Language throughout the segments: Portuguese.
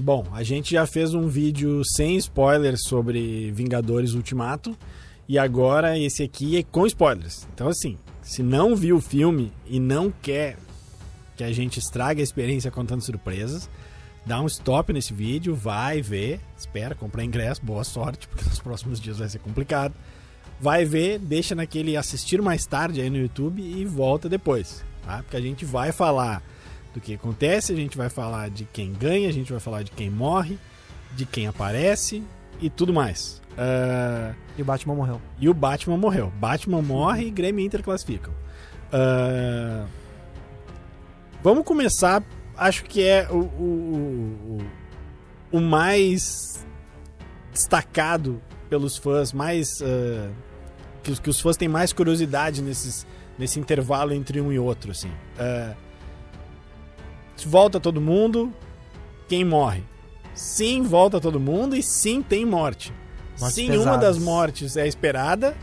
Bom, a gente já fez um vídeo sem spoilers sobre Vingadores Ultimato. E agora esse aqui é com spoilers. Então, assim, se não viu o filme e não quer que a gente estrague a experiência contando surpresas, dá um stop nesse vídeo, vai ver, espera, comprar ingresso, boa sorte, porque nos próximos dias vai ser complicado. Vai ver, deixa naquele assistir mais tarde aí no YouTube e volta depois, tá? Porque a gente vai falar do que acontece, a gente vai falar de quem ganha, a gente vai falar de quem morre, de quem aparece e tudo mais. Uh, e o Batman morreu. E o Batman morreu. Batman morre e Grêmio e Inter classificam. Uh, vamos começar, acho que é o, o, o, o mais destacado pelos fãs, mais. Uh, que, os, que os fãs têm mais curiosidade nesses, nesse intervalo entre um e outro. Assim. Uh, volta todo mundo, quem morre? Sim, volta todo mundo e sim, tem morte. Mortes sim, pesadas. uma das mortes é esperada,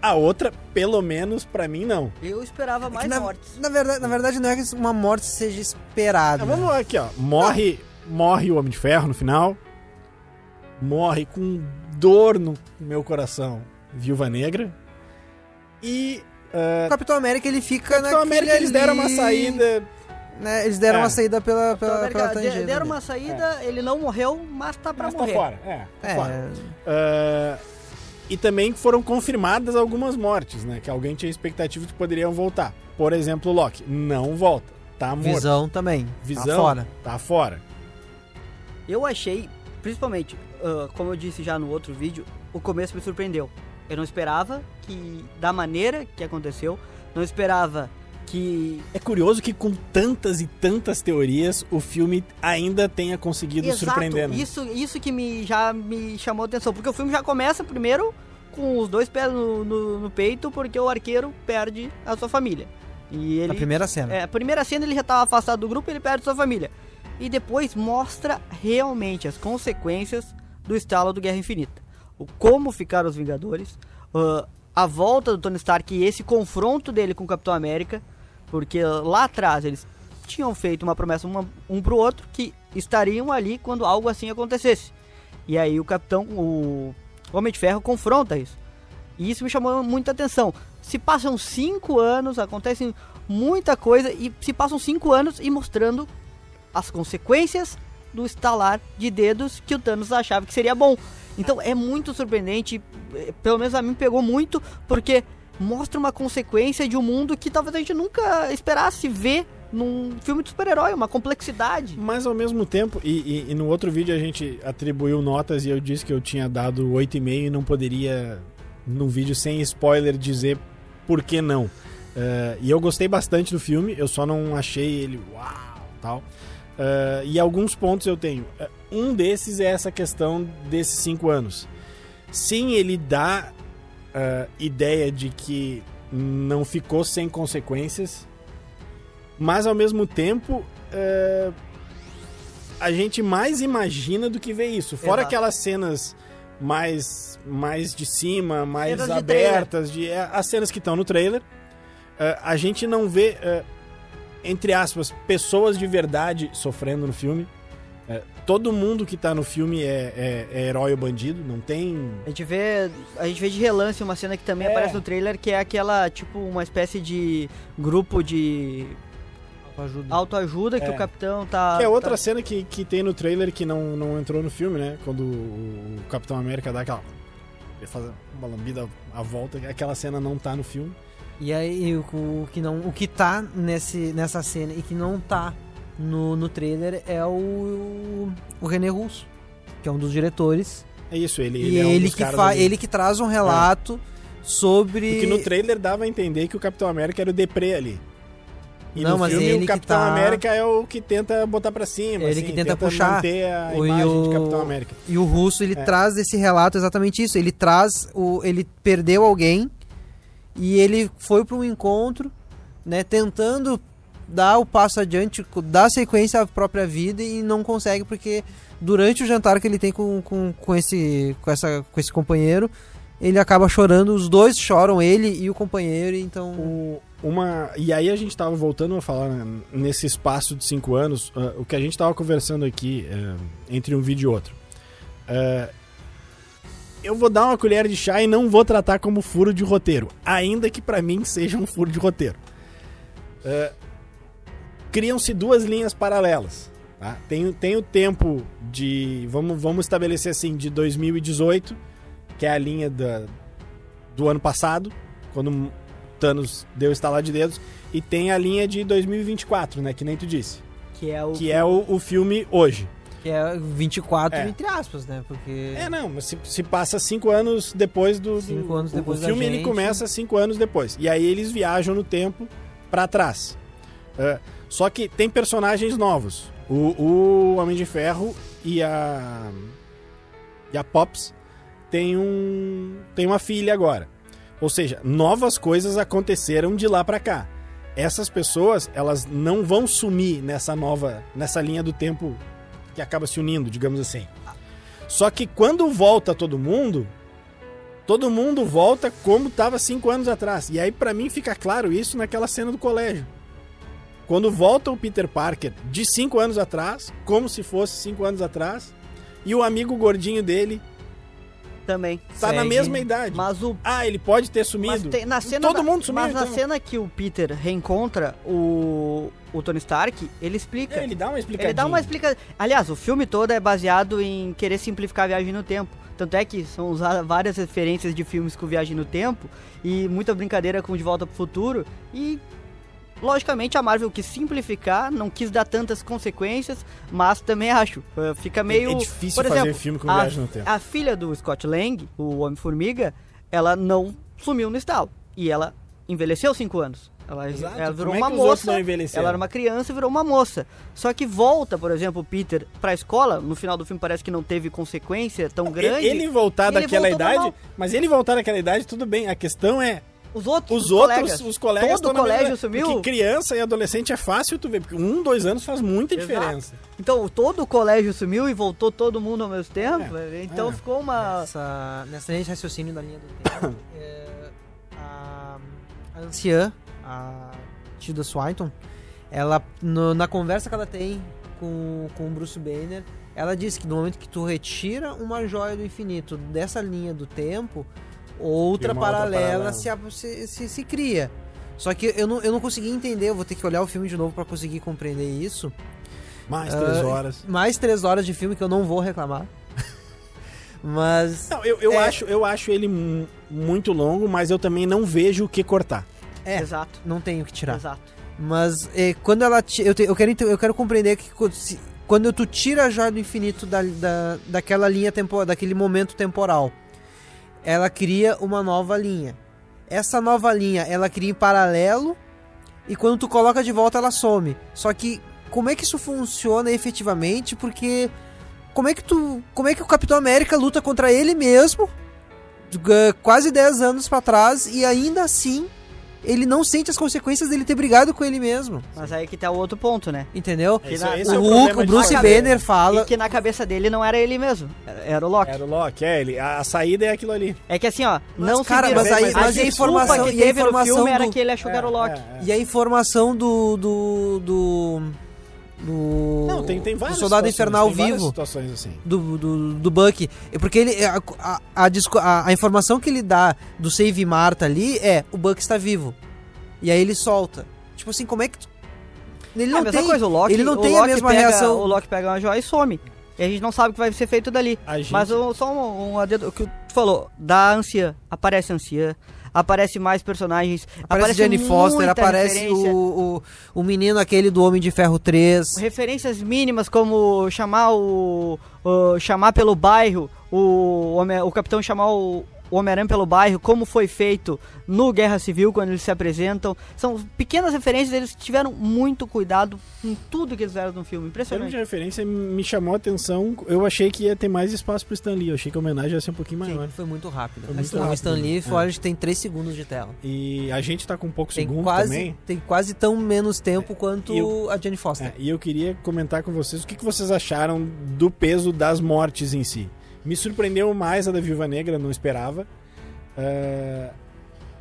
a outra, pelo menos para mim, não. Eu esperava mais é na, mortes. Na verdade, na verdade, não é que uma morte seja esperada. Ah, vamos lá aqui, ó. Morre, morre o Homem de Ferro no final. Morre com dor no meu coração. Viúva Negra. E. Uh, o Capitão América ele fica Capitão América eles deram uma saída né, eles deram é. uma saída pela, pela, pela tangente. Deram uma saída, é. ele não morreu, mas tá pra mas tá morrer. Tá fora, é. Tá é. Fora. Uh, e também foram confirmadas algumas mortes, né? Que alguém tinha expectativa de que poderiam voltar. Por exemplo, o Loki. Não volta. Tá morto. Visão também. Tá Visão. Tá fora. Tá fora. Eu achei, principalmente, uh, como eu disse já no outro vídeo, o começo me surpreendeu. Eu não esperava que, da maneira que aconteceu, não esperava que é curioso que com tantas e tantas teorias o filme ainda tenha conseguido Exato. surpreender. Né? Isso, isso que me, já me chamou a atenção, porque o filme já começa primeiro com os dois pés no, no, no peito, porque o arqueiro perde a sua família. E ele, a primeira cena. É, a primeira cena ele já estava afastado do grupo, ele perde sua família. E depois mostra realmente as consequências do estalo do Guerra Infinita. O como ficaram os Vingadores, uh, a volta do Tony Stark e esse confronto dele com o Capitão América porque lá atrás eles tinham feito uma promessa uma, um pro outro que estariam ali quando algo assim acontecesse. E aí o capitão, o Homem de Ferro, confronta isso. E isso me chamou muita atenção. Se passam cinco anos, acontecem muita coisa, e se passam cinco anos e mostrando as consequências do estalar de dedos que o Thanos achava que seria bom. Então é muito surpreendente, eh, pelo menos a mim pegou muito, porque mostra uma consequência de um mundo que talvez a gente nunca esperasse ver num filme de super-herói, uma complexidade. Mas ao mesmo tempo, e, e, e, no outro vídeo a gente atribuiu notas e eu disse que eu tinha dado 8,5 e não poderia, num vídeo sem spoiler, dizer por que não. Uh, e eu gostei bastante do filme, eu só não achei ele uau, tal. Uh, e alguns pontos eu tenho. Uh, um desses é essa questão desses cinco anos. Sim, ele dá uh, ideia de que não ficou sem consequências, mas ao mesmo tempo uh, a gente mais imagina do que vê isso. Fora Exato. aquelas cenas mais mais de cima, mais cenas abertas, de, de é, as cenas que estão no trailer, uh, a gente não vê entre aspas pessoas de verdade sofrendo no filme. É, todo mundo que tá no filme é, é, é, herói ou bandido, não tem. A gente vê. A gente vê de relance uma cena que também é. aparece no trailer, que é aquela, tipo, uma espécie de grupo de. Autoajuda. Autoajuda que o é. capitão tá. Que é outra tá... cena que, que tem no trailer que não, não entrou no filme, né? Quando o Capitão América dá aquela. Ele faz uma lambida à volta, aquela cena não tá no filme. E aí o, o que não. O que tá nesse, nessa cena e que não tá no, no trailer é o, o René Russo, que é um dos diretores. É isso, ele, e ele, é um ele, que fa, ele que traz um relato é. sobre. Porque no trailer dava a entender que o Capitão América era o Depré ali. E não, no filme o Capitão tá... América é o que tenta botar para cima, ele assim, que tenta, tenta puxar manter a o, imagem o, de Capitão América. E o Russo ele é. traz esse relato exatamente isso. Ele traz o, ele perdeu alguém e ele foi para um encontro, né, tentando dar o passo adiante, dar sequência à própria vida e não consegue porque durante o jantar que ele tem com, com, com, esse, com, essa, com esse companheiro, ele acaba chorando, os dois choram, ele e o companheiro, então... O- uma, e aí a gente tava voltando a falar né, nesse espaço de cinco anos, ah, o que a gente tava conversando aqui eh, entre um vídeo e outro. Eh, eu vou dar uma colher de chá e não vou tratar como furo de roteiro, ainda que pra mim seja um furo de roteiro. Eh, Criam-se duas linhas paralelas. tá? Tem, tem o tempo de. Vamos, vamos estabelecer assim, de 2018, que é a linha da, do ano passado, quando Thanos deu estalar de dedos, e tem a linha de 2024, né? Que nem tu disse. Que é o. Que é o, o filme hoje. Que é 24, É. entre aspas, né? Porque... É, não, mas se, se passa cinco anos depois do. Cinco anos o- depois O da filme ele gente. começa cinco anos depois. E aí eles viajam no tempo pra trás. É, só que tem personagens novos. O, o Homem de Ferro e a. E a Pops tem um. tem uma filha agora. Ou seja, novas coisas aconteceram de lá pra cá. Essas pessoas, elas não vão sumir nessa nova. nessa linha do tempo que acaba se unindo, digamos assim. Só que quando volta todo mundo, todo mundo volta como estava cinco anos atrás. E aí pra mim fica claro isso naquela cena do colégio. Quando volta o Peter Parker de cinco anos atrás, como se fosse cinco anos atrás, e o amigo gordinho dele Também. tá na Segue. mesma idade. Mas o. Ah, ele pode ter Mas sumido. tem- na cena Todo da- mundo sumiu, Mas na então. cena que o Peter reencontra o, o Tony Stark, ele explica. É, ele dá uma explicação. Ele dá uma explicação. Aliás, o filme todo é baseado em querer simplificar a viagem no tempo. Tanto é que são usadas várias referências de filmes com viagem no tempo e muita brincadeira com De Volta pro Futuro. E, logicamente, a Marvel quis simplificar, não quis dar tantas consequências, mas também acho. eh, Fica meio. É difícil por fazer exemplo, filme com a, viagem no tempo. a filha do Scott Lang, o Homem-Formiga, ela não sumiu no estalo. E ela envelheceu cinco anos. Ela, ela virou é uma moça. Ela era uma criança e virou uma moça. Só que volta, por exemplo, o Peter pra escola. No final do filme parece que não teve consequência tão grande. Ele voltar ele daquela idade, mas ele voltar daquela idade, tudo bem. A questão é Os outros, Os outros, os colegas Todo o colégio mesma- sumiu. Porque criança e adolescente é fácil tu ver, porque um, dois anos faz muita Exato. diferença. Então, todo o colégio sumiu e voltou todo mundo ao mesmo tempo. então é. ficou uma. Nessa, nessa linha de raciocínio da linha do tempo, é, a, a anciã, a Tilda Swinton, ela, no- na conversa que ela tem com, com o Bruce Banner, ela diz que no momento que tu retira uma joia do infinito dessa linha do tempo, outra paralela se, se, se, se cria. Só que eu não, eu não consegui entender, eu vou ter que olhar o filme de novo pra conseguir compreender isso. Mais três Ah, horas. Mais três horas de filme que eu não vou reclamar. Mas. Não, eu, eu, É. acho, eu acho ele mu- muito longo, mas eu também não vejo o que cortar. É, Exato. não tenho o que tirar. Exato. Mas é, quando ela. Eu, te- eu, quero, eu quero compreender que se- quando tu tira a joia do infinito da, da, daquela linha temporal, daquele momento temporal, ela cria uma nova linha. Essa nova linha ela cria em paralelo e quando tu coloca de volta ela some. Só que como é que isso funciona efetivamente? Porque como é que tu, como é que o Capitão América luta contra ele mesmo? eh, Quase 10 anos pra trás e ainda assim ele não sente as consequências dele ter brigado com ele mesmo. Mas aí que tá o outro ponto, né? Entendeu? É, isso- na- esse o é o o Bruce. Banner fala. E que na cabeça dele não era ele mesmo. Era- Era o Loki. Era o Loki, é, ele, a, a saída é aquilo ali. É que assim, ó, Mas, não cara, se mas aí- a mas a informação- que e a teve no informação filme era do- que ele achou que era o Loki. É, é. E a informação do. do. do. Do Não, tem, tem do várias Soldado situações, Infernal tem vivo. situações assim. do, do, do Buck. É Porque ele. A, a, a, a- a informação que ele dá do Save Marta ali é o Buck está vivo. E aí ele solta. Tipo assim, como é que. tu- Ele É não a mesma tem. coisa, o Loki, ele não o tem a Loki mesma pega- reação. O Loki pega uma joia e some. E a gente não sabe o que vai ser feito dali. A gente- Mas o- só um, um adendo, o que tu falou, da anciã, aparece a anciã, aparece mais personagens, Aparece Jane Foster, muita aparece o, o, o menino aquele do Homem de Ferro 3. referências mínimas como chamar o, o- chamar pelo bairro o o capitão chamar o o Homem-Aranha pelo bairro, como foi feito no Guerra Civil quando eles se apresentam. São pequenas referências, eles tiveram muito cuidado em tudo que eles fizeram no filme. Termos de Impressionante. referência, me chamou a atenção. Eu achei que ia ter mais espaço pro Stan Lee. Eu achei que a homenagem ia ser um pouquinho maior. Foi muito rápido. Foi A muito Stan- o rápido, Stan Lee fora É. tem 3 segundos de tela. E a gente tá com pouco Tem segundo quase, também. tem quase tão menos tempo quanto E o- a Jane Foster. É, e eu queria comentar com vocês o que, que vocês acharam do peso das mortes em si. Me surpreendeu mais a da Viúva Negra, não esperava. É,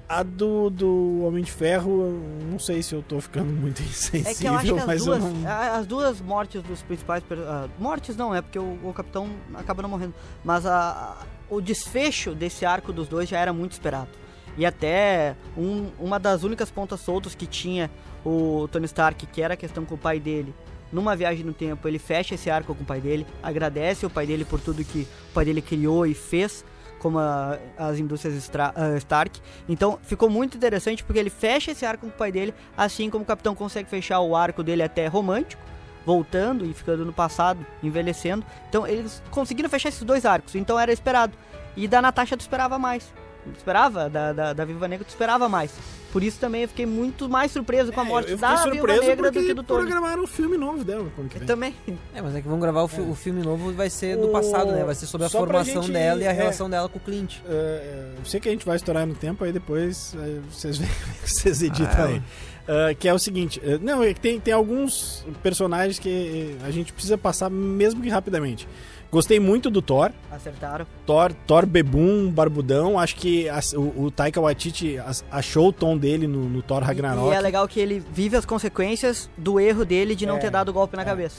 a do, do Homem de Ferro, não sei se eu tô ficando muito insensível, É que eu acho que as mas duas, não... as duas mortes dos principais. ah, mortes não, é porque o, o capitão acaba não morrendo. Mas a- o desfecho desse arco dos dois já era muito esperado. E até um- uma das únicas pontas soltas que tinha o Tony Stark, que era a questão com o pai dele, numa viagem no tempo, ele fecha esse arco com o pai dele, agradece o pai dele por tudo que o pai dele criou e fez, como a- as indústrias Stra- ah, Stark. Então ficou muito interessante porque ele fecha esse arco com o pai dele, assim como o capitão consegue fechar o arco dele até romântico, voltando e ficando no passado, envelhecendo. Então eles conseguiram fechar esses dois arcos, então era esperado. E da Natasha tu esperava mais. Tu esperava, da, da, da Viva Negra tu esperava mais. Por isso também eu fiquei muito mais surpreso com a É, morte eu da Viúva surpreso Negra do que do Tony. programaram um filme novo dela ano que vem. Também. É, mas é que vão gravar o, fi- o filme novo vai ser do O- passado, né? Vai ser sobre a só formação gente- dela e a é. relação dela com o Clint. É, eu sei que a gente vai estourar no tempo, aí depois é, vocês veem como é que vocês editam Ah, aí. É, que é o seguinte, é, não, é tem, tem alguns personagens que é, a gente precisa passar mesmo que rapidamente. Gostei muito do Thor, Acertaram. Thor, Thor Bebum, Barbudão, acho que as- o, o Taika Waititi achou o tom dele no, no Thor E, Ragnarok. e é legal que ele vive as consequências do erro dele de não É, ter dado o golpe na é. cabeça.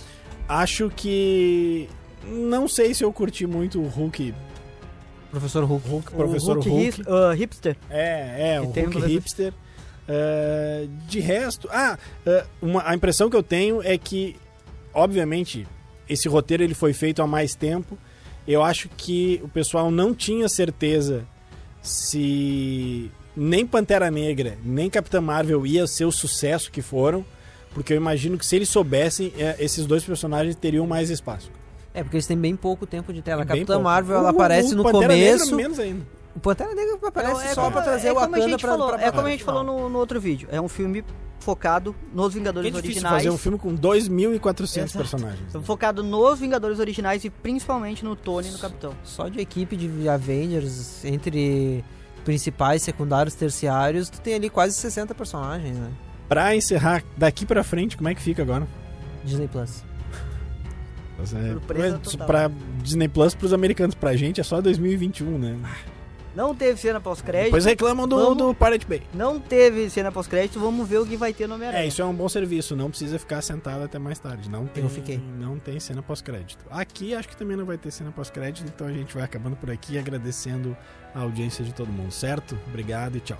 Acho que... Não sei se eu curti muito o Hulk, Professor Hulk. Hulk professor o Hulk. Hulk, his- ah, hipster. É, é, o Hulk um- hipster. É, de resto, ah, é, uma, a impressão que eu tenho é que, obviamente, esse roteiro ele foi feito há mais tempo. Eu acho que o pessoal não tinha certeza se nem Pantera Negra nem Capitã Marvel ia ser o sucesso que foram, porque eu imagino que se eles soubessem, é, esses dois personagens teriam mais espaço. É, porque eles têm bem pouco tempo de tela. A Capitã pouco. Marvel, ela O- aparece o no Pantera começo. Negra, menos ainda. O Pantera Negra aparece É, só é, pra trazer é o Wakanda pra, falou, pra É como a gente falou no, no outro vídeo. É um filme focado nos Vingadores É difícil originais. fazer um filme com 2.400 Exato. personagens. né? Focado nos Vingadores originais e principalmente no Tony e no Capitão. Só de equipe de Avengers, entre principais, secundários, terciários, tu tem ali quase 60 personagens, né? Pra encerrar, daqui pra frente, como é que fica agora? Disney Plus. É, é, pra Disney Plus pros americanos, pra gente é só 2021, né? Não teve cena pós-crédito. Depois reclamam do, Vamos- do Pirate Bay. Não teve cena pós-crédito. Vamos ver o que vai ter no Homem-Aranha. É, isso é um bom serviço, não precisa ficar sentado até mais tarde. Não tem, fiquei. Não tem cena pós-crédito. Aqui acho que também não vai ter cena pós-crédito, então a gente vai acabando por aqui agradecendo a audiência de todo mundo, certo? Obrigado e tchau.